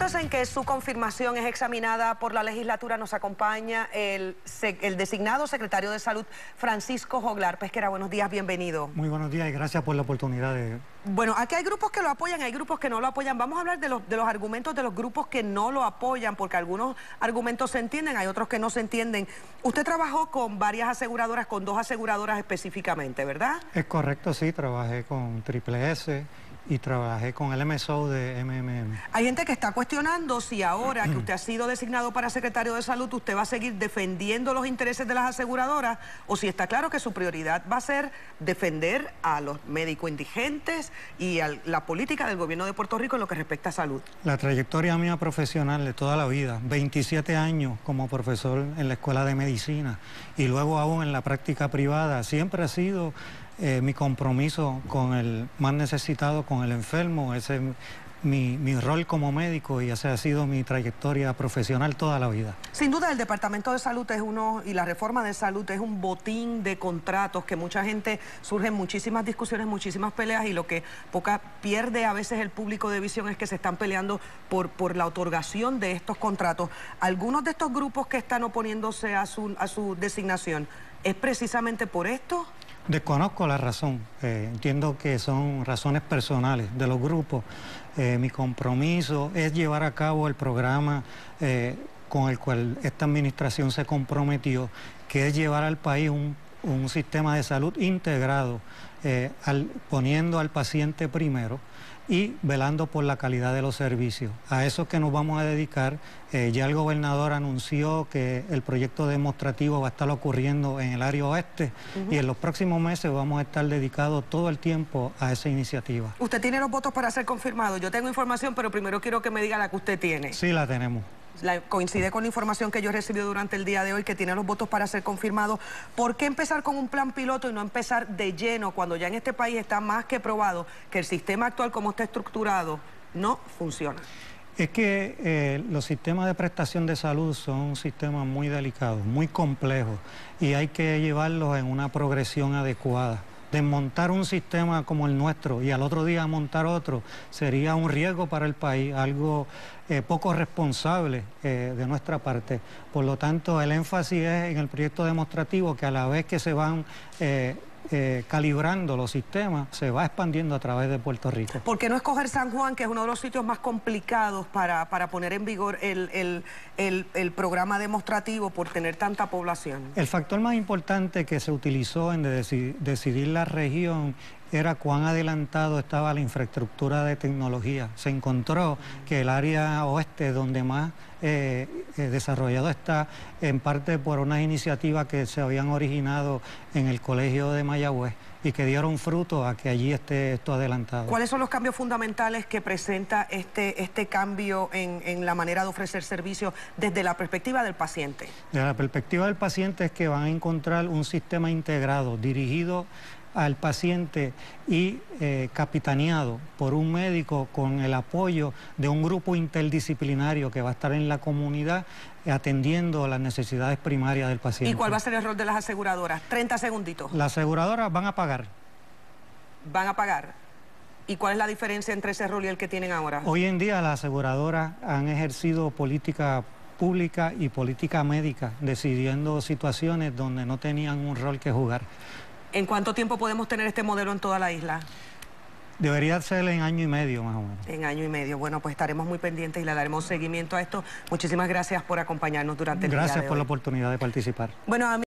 minutos en que su confirmación es examinada por la legislatura nos acompaña el, el designado secretario de Salud, Francisco Joglar. Pesquera, buenos días, bienvenido. Muy buenos días y gracias por la oportunidad de... Bueno, aquí hay grupos que lo apoyan, hay grupos que no lo apoyan. Vamos a hablar de los, de los argumentos de los grupos que no lo apoyan, porque algunos argumentos se entienden, hay otros que no se entienden. Usted trabajó con varias aseguradoras, con dos aseguradoras específicamente, ¿verdad? Es correcto, sí, trabajé con Triple S y trabajé con el MSO de MMM. Hay gente que está cuestionando si ahora que usted ha sido designado para secretario de salud, usted va a seguir defendiendo los intereses de las aseguradoras o si está claro que su prioridad va a ser defender a los médicos indigentes y a la política del gobierno de Puerto Rico en lo que respecta a salud. La trayectoria mía profesional de toda la vida, 27 años como profesor en la escuela de medicina y luego aún en la práctica privada, siempre ha sido eh, mi compromiso con el más necesitado, con el enfermo, ese es mi, mi, rol como médico y esa ha sido mi trayectoria profesional toda la vida. Sin duda el Departamento de Salud es uno, y la reforma de salud es un botín de contratos que mucha gente, surgen muchísimas discusiones, muchísimas peleas y lo que poca pierde a veces el público de visión es que se están peleando por, por la otorgación de estos contratos. Algunos de estos grupos que están oponiéndose a su, a su designación, ¿es precisamente por esto? Desconozco la razón, eh, entiendo que son razones personales de los grupos. Eh, mi compromiso es llevar a cabo el programa eh, con el cual esta administración se comprometió, que es llevar al país un, un sistema de salud integrado, al, poniendo al paciente primero y velando por la calidad de los servicios. A eso que nos vamos a dedicar, eh, ya el gobernador anunció que el proyecto demostrativo va a estar ocurriendo en el área oeste y en los próximos meses vamos a estar dedicados todo el tiempo a esa iniciativa. ¿Usted tiene los votos para ser confirmado? Yo tengo información, pero primero quiero que me diga la que usted tiene. Sí, la tenemos coincide con la información que yo he recibido durante el día de hoy, que tiene los votos para ser confirmado. ¿Por qué empezar con un plan piloto y no empezar de lleno cuando ya en este país está más que probado que el sistema actual como está estructurado no funciona? Es que eh, los sistemas de prestación de salud son sistemas muy delicados, muy complejos y hay que llevarlos en una progresión adecuada desmontar un sistema como el nuestro y al otro día montar otro sería un riesgo para el país, algo eh, poco responsable eh, de nuestra parte. Por lo tanto, el énfasis es en el proyecto demostrativo que a la vez que se van eh, eh, calibrando los sistemas, se va expandiendo a través de Puerto Rico. ¿Por qué no escoger San Juan, que es uno de los sitios más complicados para, poner en vigor el, programa demostrativo por tener tanta población? El factor más importante que se utilizó en decidir la región era cuán adelantado estaba la infraestructura de tecnología. Se encontró que el área oeste donde más eh, eh, desarrollado está, en parte por unas iniciativas que se habían originado en el Colegio de Mayagüez y que dieron fruto a que allí esté esto adelantado. ¿Cuáles son los cambios fundamentales que presenta este, este cambio en, en la manera de ofrecer servicios desde la perspectiva del paciente? Desde la perspectiva del paciente es que van a encontrar un sistema integrado, dirigido al paciente y eh, capitaneado por un médico con el apoyo de un grupo interdisciplinario que va a estar en la comunidad atendiendo las necesidades primarias del paciente. ¿Y cuál va a ser el rol de las aseguradoras? 30 segunditos. Las aseguradoras van a pagar. Van a pagar. ¿Y cuál es la diferencia entre ese rol y el que tienen ahora? Hoy en día las aseguradoras han ejercido política pública y política médica, decidiendo situaciones donde no tenían un rol que jugar. ¿En cuánto tiempo podemos tener este modelo en toda la isla? Debería ser en año y medio más o menos. En año y medio. Bueno, pues estaremos muy pendientes y le daremos seguimiento a esto. Muchísimas gracias por acompañarnos durante el gracias día de por la oportunidad de participar. Bueno,